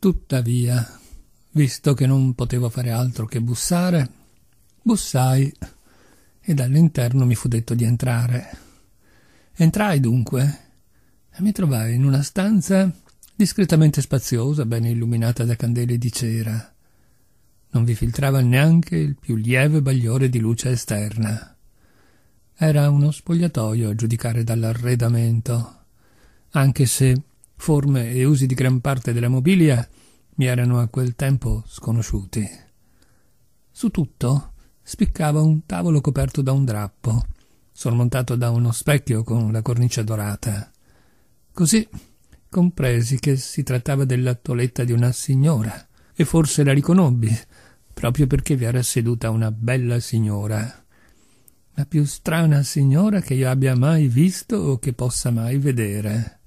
Tuttavia, visto che non potevo fare altro che bussare, bussai e dall'interno mi fu detto di entrare. Entrai dunque e mi trovai in una stanza discretamente spaziosa, ben illuminata da candele di cera. Non vi filtrava neanche il più lieve bagliore di luce esterna. Era uno spogliatoio a giudicare dall'arredamento, anche se forme e usi di gran parte della mobilia mi erano a quel tempo sconosciuti. Su tutto spiccava un tavolo coperto da un drappo, sormontato da uno specchio con la cornice dorata. Così compresi che si trattava della toeletta di una signora, e forse la riconobbi, proprio perché vi era seduta una bella signora. La più strana signora che io abbia mai visto o che possa mai vedere.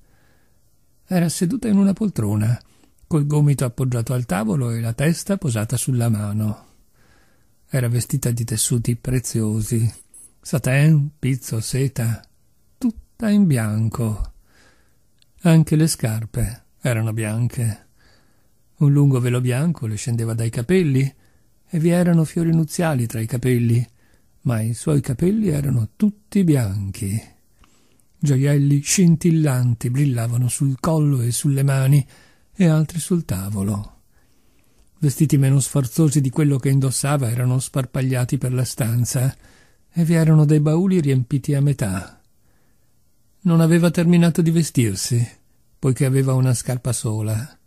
Era seduta in una poltrona, col gomito appoggiato al tavolo e la testa posata sulla mano. Era vestita di tessuti preziosi, satin, pizzo, seta, tutta in bianco. Anche le scarpe erano bianche. Un lungo velo bianco le scendeva dai capelli e vi erano fiori nuziali tra i capelli, ma i suoi capelli erano tutti bianchi. Gioielli scintillanti brillavano sul collo e sulle mani e altri sul tavolo. Vestiti meno sforzosi di quello che indossava erano sparpagliati per la stanza e vi erano dei bauli riempiti a metà. Non aveva terminato di vestirsi, poiché aveva una scarpa sola.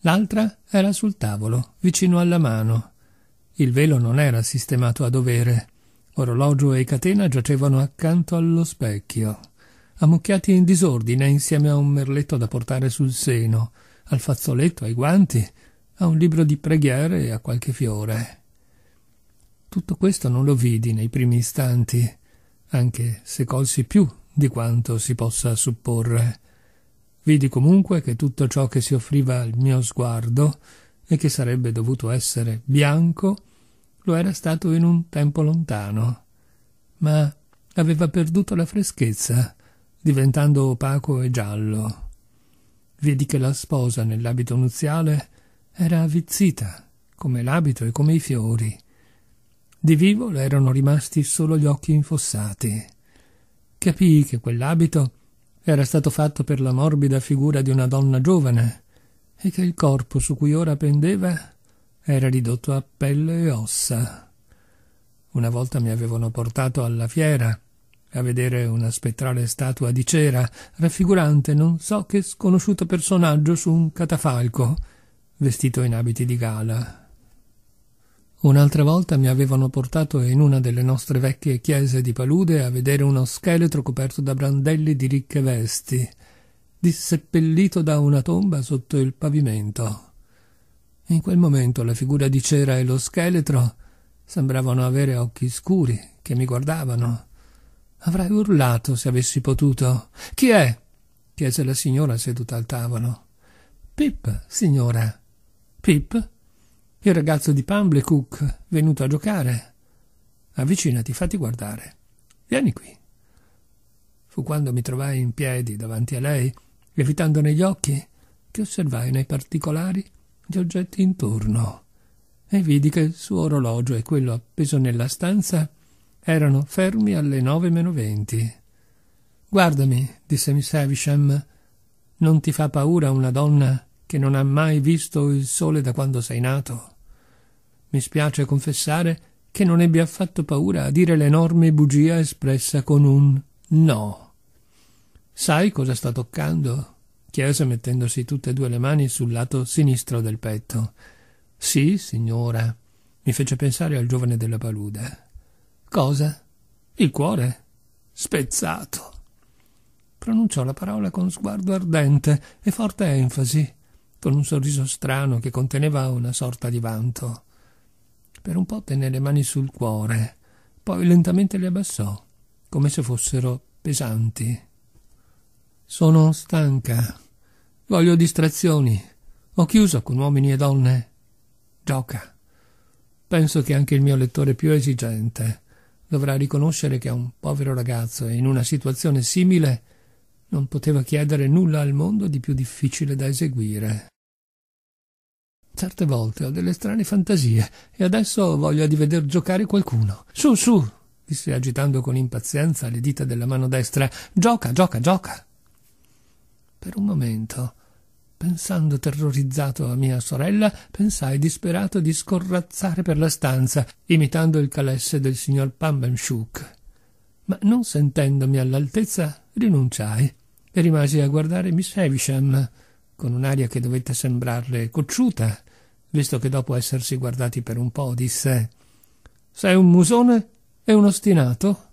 L'altra era sul tavolo, vicino alla mano. Il velo non era sistemato a dovere. Orologio e catena giacevano accanto allo specchio, ammucchiati in disordine insieme a un merletto da portare sul seno, al fazzoletto, ai guanti a un libro di preghiere e a qualche fiore. Tutto questo non lo vidi nei primi istanti, anche se colsi più di quanto si possa supporre. Vidi comunque che tutto ciò che si offriva al mio sguardo e che sarebbe dovuto essere bianco lo era stato in un tempo lontano, ma aveva perduto la freschezza, diventando opaco e giallo. Vidi che la sposa nell'abito nuziale era avvizzita, come l'abito e come i fiori. Di vivo le erano rimasti solo gli occhi infossati. Capii che quell'abito era stato fatto per la morbida figura di una donna giovane e che il corpo su cui ora pendeva era ridotto a pelle e ossa. Una volta mi avevano portato alla fiera a vedere una spettrale statua di cera raffigurante non so che sconosciuto personaggio su un catafalco vestito in abiti di gala. Un'altra volta mi avevano portato in una delle nostre vecchie chiese di palude a vedere uno scheletro coperto da brandelli di ricche vesti, disseppellito da una tomba sotto il pavimento. In quel momento la figura di cera e lo scheletro sembravano avere occhi scuri che mi guardavano. Avrei urlato se avessi potuto. Chi è? chiese la signora seduta al tavolo. Pip, signora, Pip, il ragazzo di Cook, venuto a giocare. Avvicinati, fatti guardare. Vieni qui. Fu quando mi trovai in piedi davanti a lei, evitando negli occhi, che osservai nei particolari gli oggetti intorno e vidi che il suo orologio e quello appeso nella stanza erano fermi alle nove meno venti. Guardami, disse Miss Havisham, non ti fa paura una donna che non ha mai visto il sole da quando sei nato. Mi spiace confessare che non ebbi affatto paura a dire l'enorme bugia espressa con un no. Sai cosa sta toccando? chiese mettendosi tutte e due le mani sul lato sinistro del petto. Sì, signora, mi fece pensare al giovane della palude. Cosa? Il cuore? Spezzato. Pronunciò la parola con sguardo ardente e forte enfasi con un sorriso strano che conteneva una sorta di vanto. Per un po' tenne le mani sul cuore, poi lentamente le abbassò, come se fossero pesanti. Sono stanca. Voglio distrazioni. Ho chiuso con uomini e donne. Gioca. Penso che anche il mio lettore più esigente dovrà riconoscere che a un povero ragazzo in una situazione simile non poteva chiedere nulla al mondo di più difficile da eseguire. Certe volte ho delle strane fantasie e adesso ho voglia di veder giocare qualcuno. Su, su, disse agitando con impazienza le dita della mano destra. Gioca, gioca, gioca. Per un momento, pensando terrorizzato a mia sorella, pensai disperato di scorrazzare per la stanza, imitando il calesse del signor Pambenschuk. Ma non sentendomi all'altezza, rinunciai e rimasi a guardare Miss Havisham con un'aria che dovette sembrarle cocciuta visto che dopo essersi guardati per un po' disse Sei un musone e un ostinato?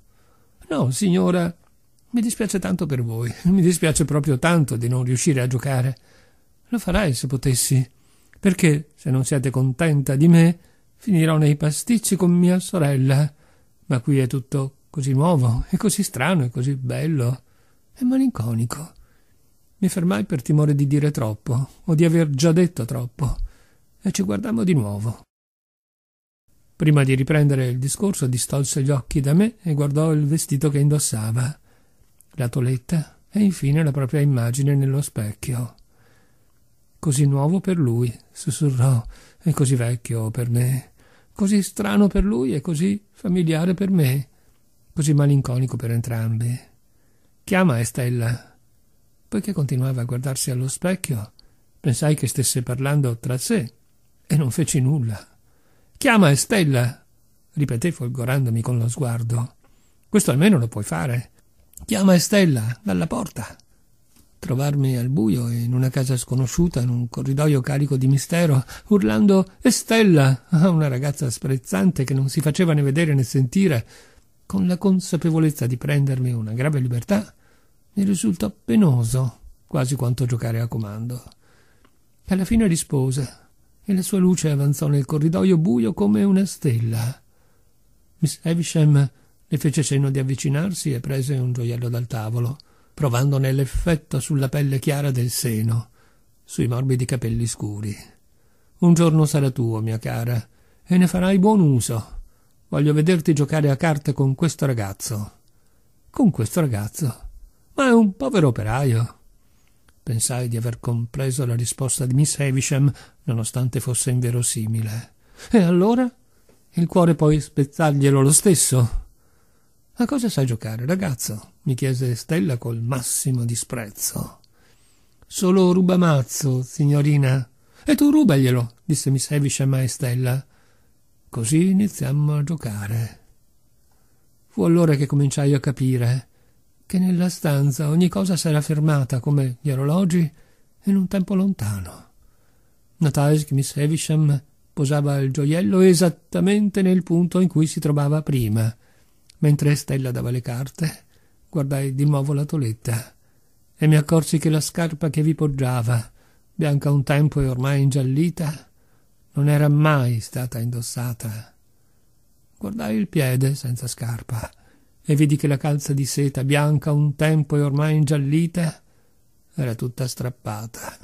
No, signora, mi dispiace tanto per voi, mi dispiace proprio tanto di non riuscire a giocare. Lo farei se potessi, perché se non siete contenta di me, finirò nei pasticci con mia sorella. Ma qui è tutto così nuovo, e così strano, e così bello, e malinconico. Mi fermai per timore di dire troppo, o di aver già detto troppo e ci guardammo di nuovo. Prima di riprendere il discorso distolse gli occhi da me e guardò il vestito che indossava, la toletta e infine la propria immagine nello specchio. Così nuovo per lui, sussurrò, e così vecchio per me, così strano per lui e così familiare per me, così malinconico per entrambi. Chiama Estella. Poiché continuava a guardarsi allo specchio, pensai che stesse parlando tra sé e non feci nulla. Chiama Estella, ripeté folgorandomi con lo sguardo. Questo almeno lo puoi fare. Chiama Estella dalla porta. Trovarmi al buio in una casa sconosciuta, in un corridoio carico di mistero, urlando Estella a una ragazza sprezzante che non si faceva né vedere né sentire, con la consapevolezza di prendermi una grave libertà, mi risultò penoso, quasi quanto giocare a comando. Alla fine rispose e la sua luce avanzò nel corridoio buio come una stella. Miss Havisham le fece cenno di avvicinarsi e prese un gioiello dal tavolo, provandone l'effetto sulla pelle chiara del seno, sui morbidi capelli scuri. Un giorno sarà tuo, mia cara, e ne farai buon uso. Voglio vederti giocare a carte con questo ragazzo. Con questo ragazzo? Ma è un povero operaio. Pensai di aver compreso la risposta di Miss Havisham, nonostante fosse inverosimile. E allora? Il cuore poi spezzarglielo lo stesso. A cosa sai giocare, ragazzo? Mi chiese Stella col massimo disprezzo. Solo rubamazzo, signorina. E tu rubaglielo, disse Miss Havisham a Stella. Così iniziammo a giocare. Fu allora che cominciai a capire che nella stanza ogni cosa s'era fermata come gli orologi in un tempo lontano. Notai che Miss Havisham posava il gioiello esattamente nel punto in cui si trovava prima. Mentre Stella dava le carte, guardai di nuovo la toletta e mi accorsi che la scarpa che vi poggiava, bianca un tempo e ormai ingiallita, non era mai stata indossata. Guardai il piede senza scarpa e vidi che la calza di seta bianca un tempo e ormai ingiallita era tutta strappata.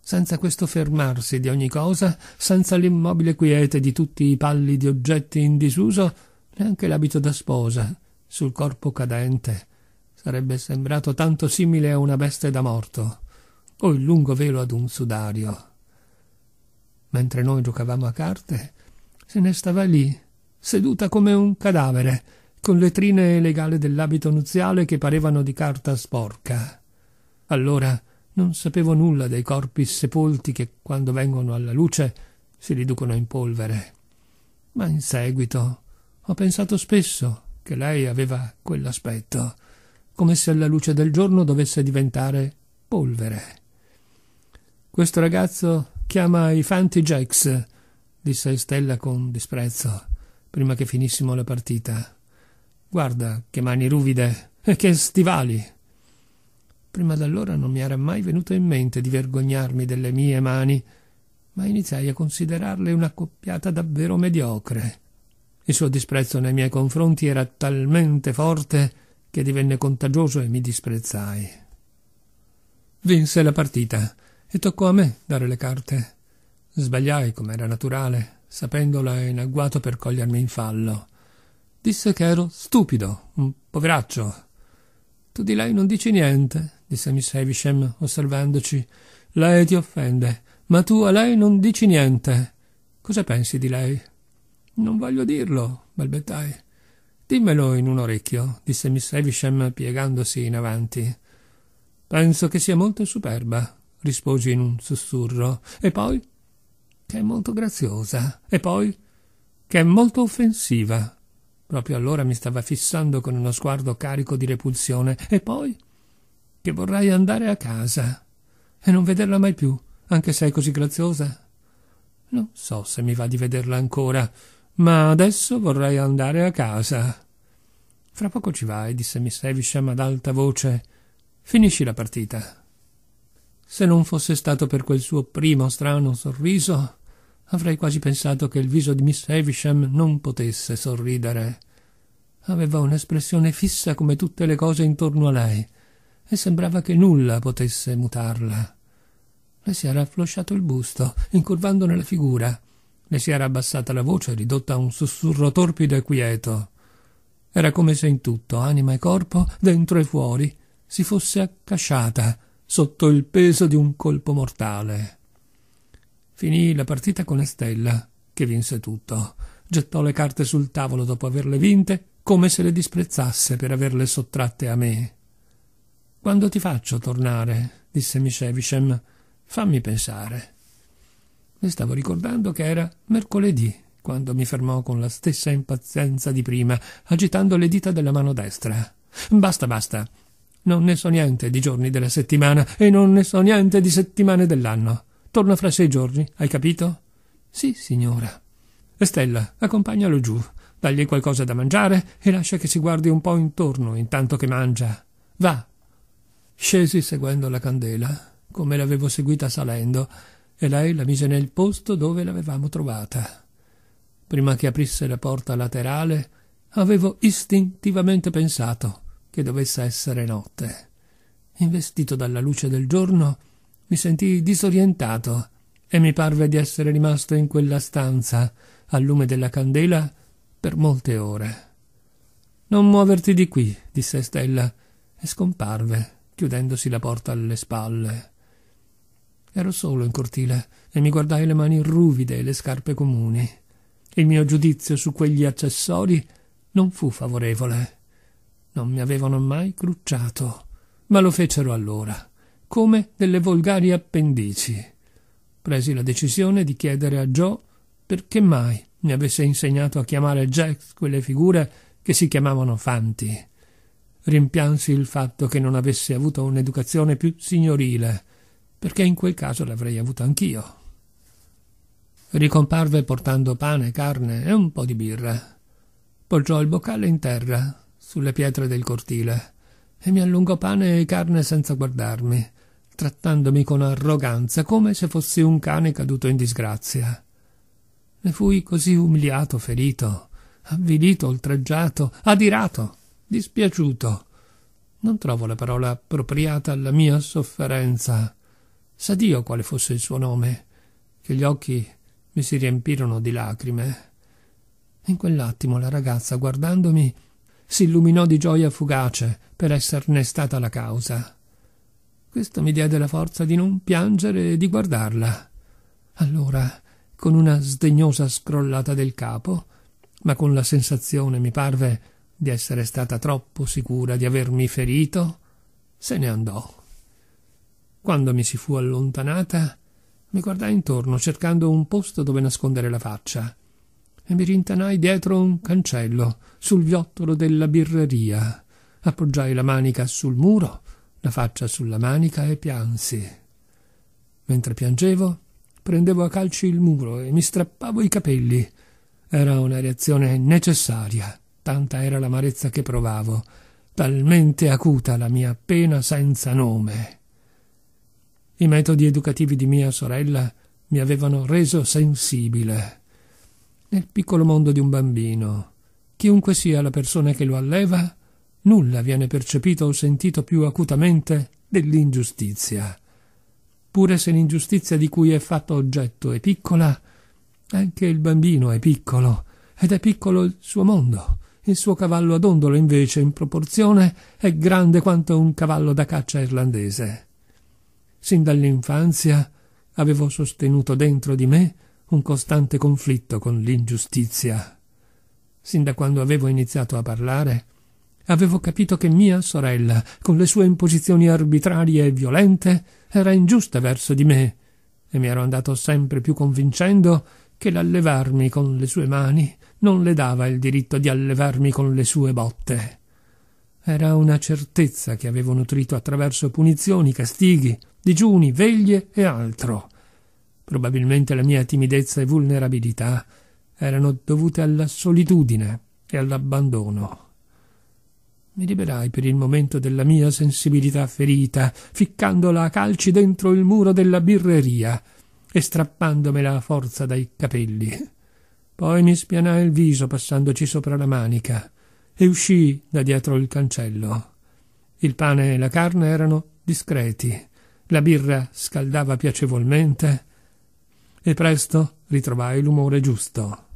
Senza questo fermarsi di ogni cosa, senza l'immobile quiete di tutti i pallidi oggetti in disuso, neanche l'abito da sposa, sul corpo cadente, sarebbe sembrato tanto simile a una veste da morto, o il lungo velo ad un sudario. Mentre noi giocavamo a carte, se ne stava lì, seduta come un cadavere, con le trine legale dell'abito nuziale che parevano di carta sporca. Allora non sapevo nulla dei corpi sepolti che, quando vengono alla luce, si riducono in polvere. Ma in seguito ho pensato spesso che lei aveva quell'aspetto, come se alla luce del giorno dovesse diventare polvere. Questo ragazzo chiama i Fanti Jacks, disse Stella con disprezzo, prima che finissimo la partita. Guarda che mani ruvide e che stivali. Prima d'allora non mi era mai venuto in mente di vergognarmi delle mie mani, ma iniziai a considerarle una coppiata davvero mediocre. Il suo disprezzo nei miei confronti era talmente forte che divenne contagioso e mi disprezzai. Vinse la partita e toccò a me dare le carte. Sbagliai, come era naturale, sapendola in agguato per cogliermi in fallo. Disse che ero stupido, un poveraccio. Tu di lei non dici niente, disse Miss Havisham, osservandoci. Lei ti offende, Ma tu a lei non dici niente. Cosa pensi di lei? Non voglio dirlo, balbettai. Dimmelo in un orecchio, disse Miss Havisham piegandosi in avanti. Penso che sia molto superba, risposi in un sussurro. E poi? Che è molto graziosa. E poi? Che è molto offensiva. Proprio allora mi stava fissando con uno sguardo carico di repulsione. E poi? Che vorrei andare a casa e non vederla mai più, anche se è così graziosa. Non so se mi va di vederla ancora, ma adesso vorrei andare a casa. Fra poco ci vai, disse Miss Havisham ad alta voce. Finisci la partita. Se non fosse stato per quel suo primo strano sorriso, avrei quasi pensato che il viso di Miss Havisham non potesse sorridere. Aveva un'espressione fissa come tutte le cose intorno a lei, e sembrava che nulla potesse mutarla. Le si era afflosciato il busto, incurvandone la figura. Le si era abbassata la voce, ridotta a un sussurro torpido e quieto. Era come se in tutto, anima e corpo, dentro e fuori, si fosse accasciata sotto il peso di un colpo mortale. Finì la partita con Estella, che vinse tutto. Gettò le carte sul tavolo dopo averle vinte, come se le disprezzasse per averle sottratte a me. Quando ti faccio tornare? disse Mishevichem. Fammi pensare. Le stavo ricordando che era mercoledì, quando mi fermò con la stessa impazienza di prima, agitando le dita della mano destra. Basta, basta. Non ne so niente di giorni della settimana e non ne so niente di settimane dell'anno. Torno fra sei giorni, hai capito? Sì, signora. Estella, accompagnalo giù, dagli qualcosa da mangiare e lascia che si guardi un po' intorno intanto che mangia. Va. Scesi seguendo la candela, come l'avevo seguita salendo, e lei la mise nel posto dove l'avevamo trovata. Prima che aprisse la porta laterale, avevo istintivamente pensato che dovesse essere notte. Investito dalla luce del giorno, mi sentii disorientato e mi parve di essere rimasto in quella stanza, al lume della candela, per molte ore. Non muoverti di qui, disse Stella, e scomparve, chiudendosi la porta alle spalle. Ero solo in cortile e mi guardai le mani ruvide e le scarpe comuni. Il mio giudizio su quegli accessori non fu favorevole. Non mi avevano mai crucciato, ma lo fecero allora, come delle volgari appendici. Presi la decisione di chiedere a Joe perché mai mi avesse insegnato a chiamare Jack quelle figure che si chiamavano fanti. Rimpiansi il fatto che non avesse avuto un'educazione più signorile, perché in quel caso l'avrei avuto anch'io. Ricomparve portando pane, carne e un po' di birra. Poggiò il boccale in terra, sulle pietre del cortile e mi allungò pane e carne senza guardarmi, trattandomi con arroganza come se fossi un cane caduto in disgrazia. Ne fui così umiliato, ferito, avvilito, oltraggiato, adirato, dispiaciuto. Non trovo la parola appropriata alla mia sofferenza. Sa Dio quale fosse il suo nome, che gli occhi mi si riempirono di lacrime. In quell'attimo la ragazza, guardandomi, si illuminò di gioia fugace per esserne stata la causa. Questo mi diede la forza di non piangere e di guardarla. Allora, con una sdegnosa scrollata del capo, ma con la sensazione, mi parve, di essere stata troppo sicura di avermi ferito, se ne andò. Quando mi si fu allontanata, mi guardai intorno cercando un posto dove nascondere la faccia e mi rintanai dietro un cancello sul viottolo della birreria. Appoggiai la manica sul muro, la faccia sulla manica e piansi. Mentre piangevo, prendevo a calci il muro e mi strappavo i capelli. Era una reazione necessaria, tanta era l'amarezza che provavo, talmente acuta la mia pena senza nome. I metodi educativi di mia sorella mi avevano reso sensibile nel piccolo mondo di un bambino, chiunque sia la persona che lo alleva, nulla viene percepito o sentito più acutamente dell'ingiustizia. Pure se l'ingiustizia di cui è fatto oggetto è piccola, anche il bambino è piccolo, ed è piccolo il suo mondo. Il suo cavallo ad ondolo, invece, in proporzione, è grande quanto un cavallo da caccia irlandese. Sin dall'infanzia avevo sostenuto dentro di me un costante conflitto con l'ingiustizia. Sin da quando avevo iniziato a parlare, avevo capito che mia sorella, con le sue imposizioni arbitrarie e violente, era ingiusta verso di me, e mi ero andato sempre più convincendo che l'allevarmi con le sue mani non le dava il diritto di allevarmi con le sue botte. Era una certezza che avevo nutrito attraverso punizioni, castighi, digiuni, veglie e altro. Probabilmente la mia timidezza e vulnerabilità erano dovute alla solitudine e all'abbandono. Mi liberai per il momento della mia sensibilità ferita, ficcandola a calci dentro il muro della birreria e strappandomela a forza dai capelli. Poi mi spianai il viso passandoci sopra la manica e uscii da dietro il cancello. Il pane e la carne erano discreti, la birra scaldava piacevolmente e presto ritrovai l'umore giusto.